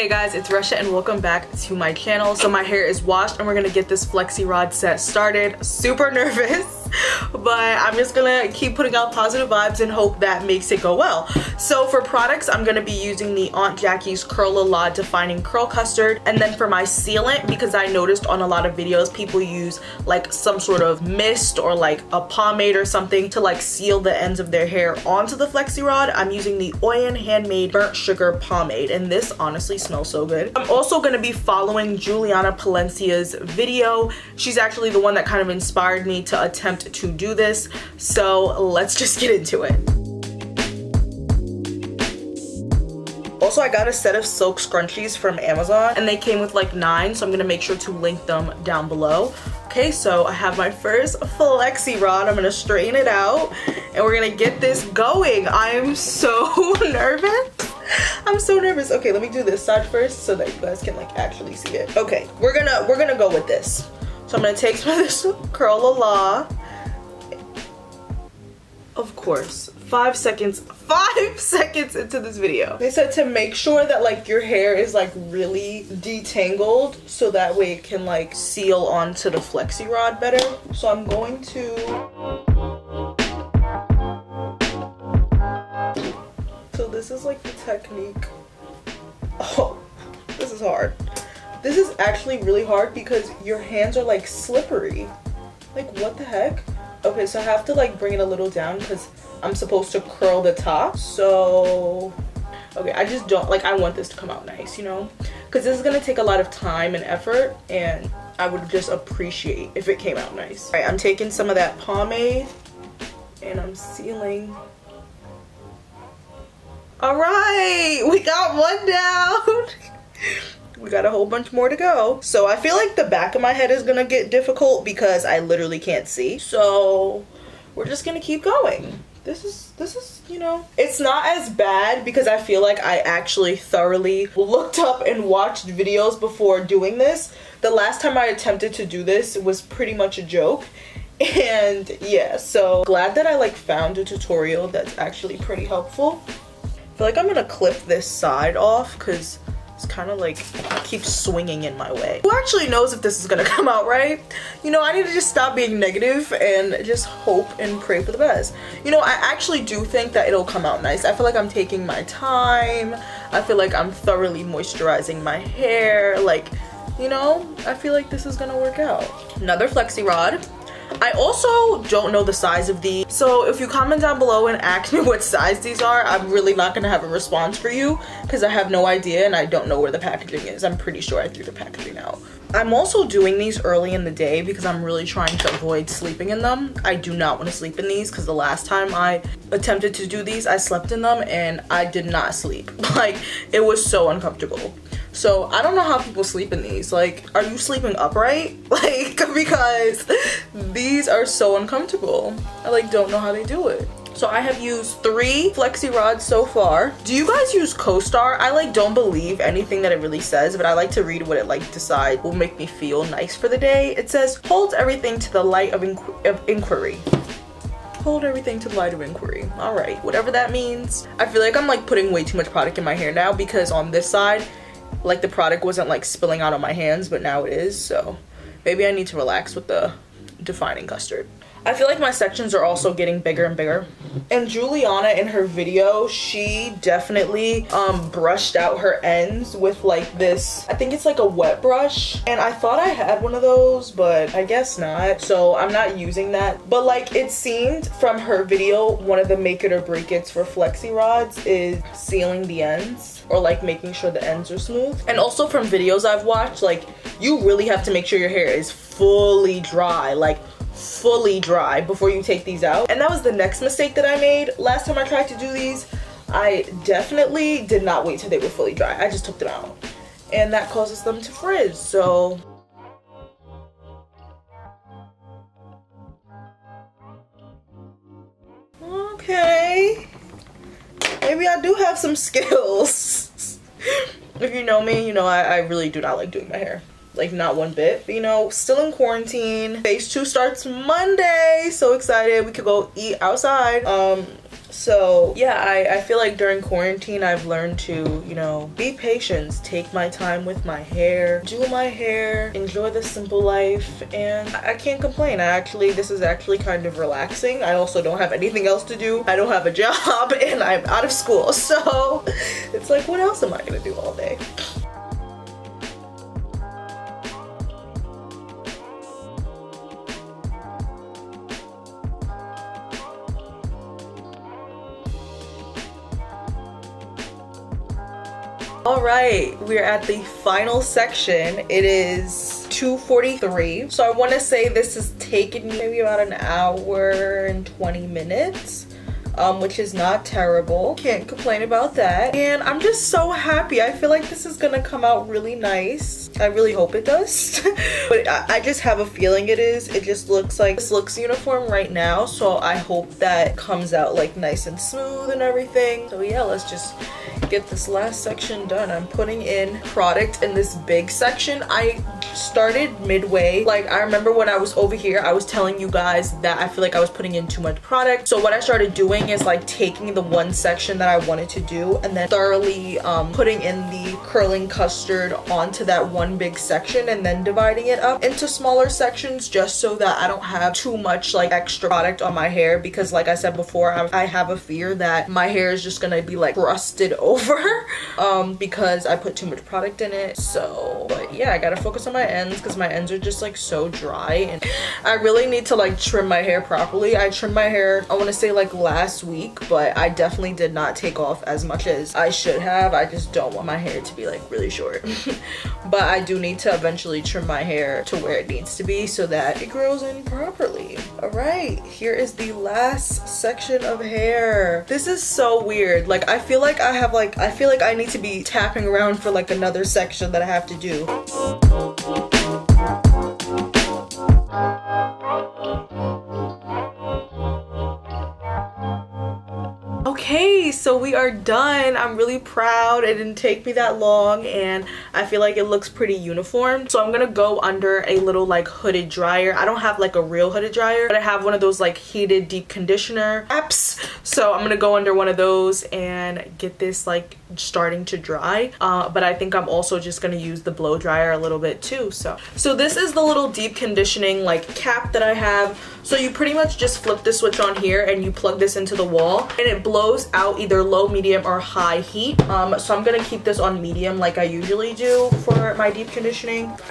Hey guys, it's Russia and welcome back to my channel. So my hair is washed and we're gonna get this flexi rod set started. Super nervous but I'm just gonna keep putting out positive vibes and hope that makes it go well. So for products, I'm gonna be using the Aunt Jackie's Curl A La Defining Curl Custard. And then for my sealant, because I noticed on a lot of videos, people use like some sort of mist or like a pomade or something to like seal the ends of their hair onto the Flexi Rod. I'm using the Oyin Handmade Burnt Sugar Pomade. And this honestly smells so good. I'm also gonna be following Juliana Palencia's video. She's actually the one that kind of inspired me to attempt to do this. So let's just get into it. Also, I got a set of silk scrunchies from Amazon and they came with like nine, so I'm gonna make sure to link them down below. Okay, so I have my first flexi rod. I'm gonna straighten it out and we're gonna get this going. I am so nervous. I'm so nervous. Okay, let me do this side first so that you guys can like actually see it. Okay, we're gonna we're gonna go with this. So I'm gonna take some of this Curl La La of course five seconds five seconds into this video. They said to make sure that like your hair is like really detangled so that way it can like seal onto the flexi rod better. So i'm going to so this is like the technique. Oh this is hard. This is actually really hard because your hands are like slippery. Like what the heck Okay, so I have to like bring it a little down because I'm supposed to curl the top. So, okay, I just don't, like I want this to come out nice, you know? Because this is going to take a lot of time and effort and I would just appreciate if it came out nice. All right, I'm taking some of that pomade and I'm sealing. All right, we got one down. we got a whole bunch more to go. So I feel like the back of my head is gonna get difficult because I literally can't see. So we're just gonna keep going. This is, this is, you know, it's not as bad because I feel like I actually thoroughly looked up and watched videos before doing this. The last time I attempted to do this was pretty much a joke and yeah so glad that I like found a tutorial that's actually pretty helpful I feel like I'm gonna clip this side off because it's kind of like keeps swinging in my way. Who actually knows if this is gonna come out right? You know, I need to just stop being negative and just hope and pray for the best. You know, I actually do think that it'll come out nice. I feel like I'm taking my time. I feel like I'm thoroughly moisturizing my hair. Like, you know, I feel like this is gonna work out. Another flexi rod. I also don't know the size of these. So if you comment down below and ask me what size these are, I'm really not gonna have a response for you because I have no idea and I don't know where the packaging is. I'm pretty sure I threw the packaging out. I'm also doing these early in the day because I'm really trying to avoid sleeping in them. I do not want to sleep in these because the last time I attempted to do these, I slept in them and I did not sleep. Like, it was so uncomfortable. So I don't know how people sleep in these. Like, are you sleeping upright? Like, because these are so uncomfortable. I like don't know how they do it. So I have used three flexi rods so far. Do you guys use Co-Star? I like don't believe anything that it really says, but I like to read what it like decide will make me feel nice for the day. It says, holds everything to the light of, inqu of inquiry hold everything to the light of inquiry all right whatever that means i feel like i'm like putting way too much product in my hair now because on this side like the product wasn't like spilling out on my hands, but now it is. So maybe I need to relax with the defining custard. I feel like my sections are also getting bigger and bigger. And Juliana in her video, she definitely um, brushed out her ends with like this, I think it's like a wet brush. And I thought I had one of those, but I guess not. So I'm not using that. But like it seemed from her video, one of the make it or break it's for flexi rods is sealing the ends or like making sure the ends are smooth. And also from videos I've watched, like you really have to make sure your hair is fully dry. Like fully dry before you take these out. And that was the next mistake that I made. Last time I tried to do these, I definitely did not wait till they were fully dry. I just took them out. And that causes them to frizz, so. Okay. Maybe I do have some skills. if you know me, you know I, I really do not like doing my hair like not one bit but, you know still in quarantine phase two starts monday so excited we could go eat outside um So yeah, I, I feel like during quarantine I've learned to, you know, be patient, take my time with my hair, do my hair, enjoy the simple life, and I can't complain. I actually, this is actually kind of relaxing. I also don't have anything else to do. I don't have a job and I'm out of school. So it's like, what else am I gonna do all day? All right, we're at the final section. It is 2.43. So I wanna say this has taken me maybe about an hour and 20 minutes um, which is not terrible. Can't complain about that. And I'm just so happy. I feel like this is gonna come out really nice. I really hope it does. but I, I, just have a feeling it is. It just looks like this looks uniform right now. So I hope that comes out like nice and smooth and everything. So yeah, let's just get this last section done. I'm putting in product in this big section. I started midway. Like I remember when I was over here, I was telling you guys that I feel like I was putting in too much product. So what I started doing is like taking the one section that I wanted to do and then thoroughly um, putting in the curling custard onto that one big section and then dividing it up into smaller sections just so that I don't have too much like extra product on my hair because like I said before, I, have a fear that my hair is just gonna be like rusted over um, because I put too much product in it. So, but yeah, I gotta focus on my ends because my ends are just like so dry and I really need to like trim my hair properly. I trimmed my hair, I wanna say like last week, but I definitely did not take off as much as I should have. I just don't want my hair to be like really short. but I do need to eventually trim my hair to where it needs to be so that it grows in properly. All right, here is the last section of hair. This is so weird. Like I feel like I have like, I feel like I need to be tapping around for like another section that I have to do. So we are done. I'm really proud. It didn't take me that long and I feel like it looks pretty uniform. So I'm gonna go under a little like hooded dryer. I don't have like a real hooded dryer, but I have one of those like heated deep conditioner apps. So I'm gonna go under one of those and get this like starting to dry. Uh, but I think I'm also just gonna use the blow dryer a little bit too. So, so this is the little deep conditioning like cap that I have. So you pretty much just flip the switch on here and you plug this into the wall and it blows out either low, medium, or high heat. Um, so I'm gonna keep this on medium like I usually do for my deep conditioning.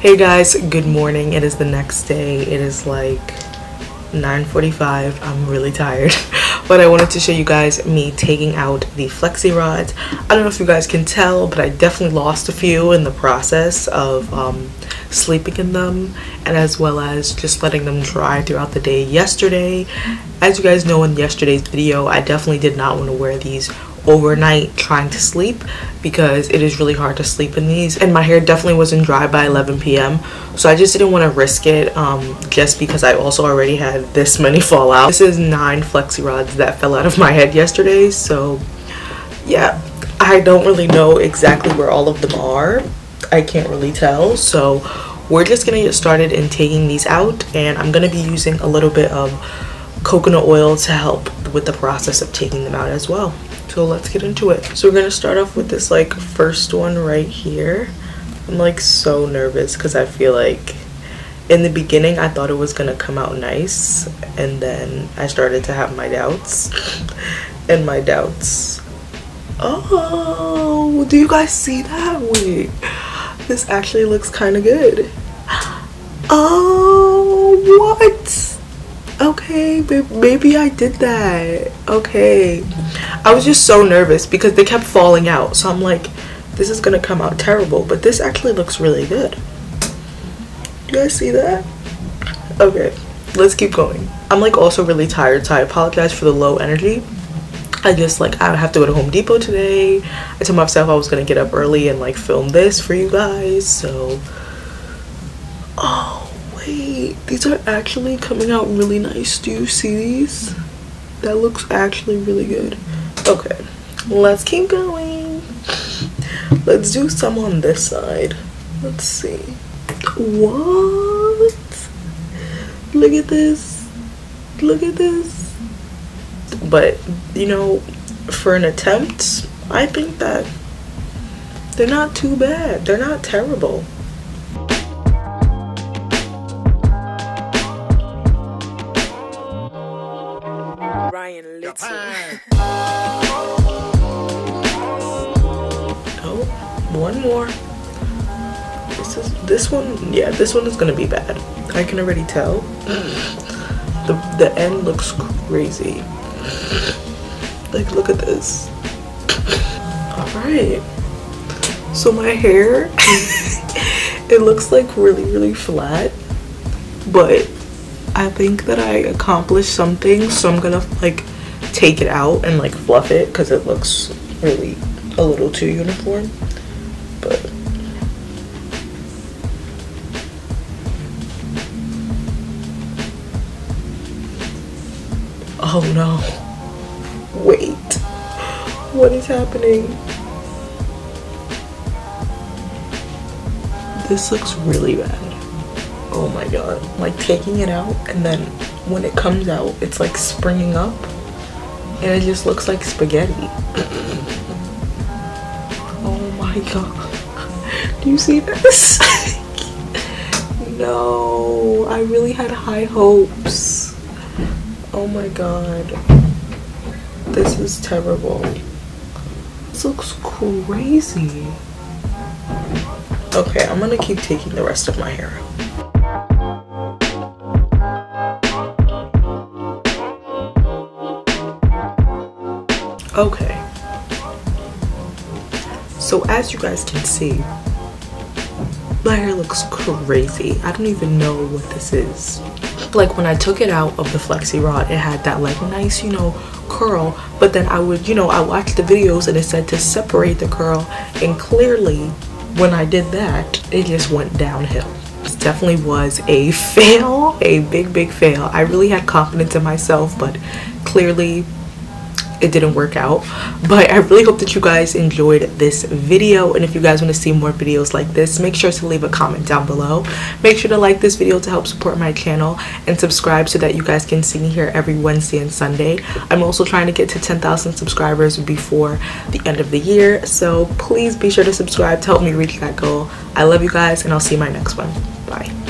Hey guys, good morning. It is the next day. It is like 9.45. I'm really tired. but I wanted to show you guys me taking out the flexi rods. I don't know if you guys can tell, but I definitely lost a few in the process of um, sleeping in them and as well as just letting them dry throughout the day yesterday. As you guys know in yesterday's video, I definitely did not want to wear these overnight trying to sleep because it is really hard to sleep in these. And my hair definitely wasn't dry by 11 p.m so i just didn't want to risk it um, just because i also already had this many fall out this is nine flexi rods that fell out of my head yesterday so yeah. I don't really know exactly where all of them are. I can't really tell so we're just gonna get started in taking these out and i'm gonna be using a little bit of coconut oil to help with the process of taking them out as well so let's get into it. So we're gonna start off with this like first one right here. I'm like so nervous because i feel like in the beginning i thought it was gonna come out nice and then i started to have my doubts. And my doubts. Oh do you guys see that? Wait. This actually looks kind of good. Oh what okay maybe i did that. Okay. I was just so nervous because they kept falling out. So i'm like this is gonna come out terrible but this actually looks really good. You guys see that? Okay let's keep going. I'm like also really tired so i apologize for the low energy. I just like i have to go to home depot today. I told myself i was gonna get up early and like film this for you guys so wait these are actually coming out really nice do you see these That looks actually really good. Okay, let's keep going. Let's do some on this side. Let's see. What? Look at this. Look at this. But, you know, for an attempt, I think that they're not too bad. They're not terrible. Little. oh, one more. This is this one. Yeah, this one is gonna be bad. I can already tell. The the end looks crazy. Like, look at this. All right. So my hair, it looks like really, really flat, but I think that I accomplished something. So I'm gonna like take it out and like fluff it because it looks really a little too uniform. But oh no, wait, what is happening? This looks really bad. Oh my god. Like taking it out and then when it comes out, it's like springing up and it just looks like spaghetti. oh my god. Do you see this? no, I really had high hopes. Oh my god. This is terrible. This looks crazy. Okay, I'm gonna keep taking the rest of my hair out. Okay. So as you guys can see, my hair looks crazy. I don't even know what this is. Like when I took it out of the flexi rod, it had that like nice, you know, curl. But then I would, you know, I watched the videos and it said to separate the curl. And clearly when I did that, it just went downhill. Definitely was a fail, a big, big fail. I really had confidence in myself, but clearly it didn't work out. But i really hope that you guys enjoyed this video. And if you guys want to see more videos like this make sure to leave a comment down below. Make sure to like this video to help support my channel and subscribe so that you guys can see me here every wednesday and sunday. I'm also trying to get to 10,000 subscribers before the end of the year. So please be sure to subscribe to help me reach that goal. I love you guys and i'll see you in my next one. Bye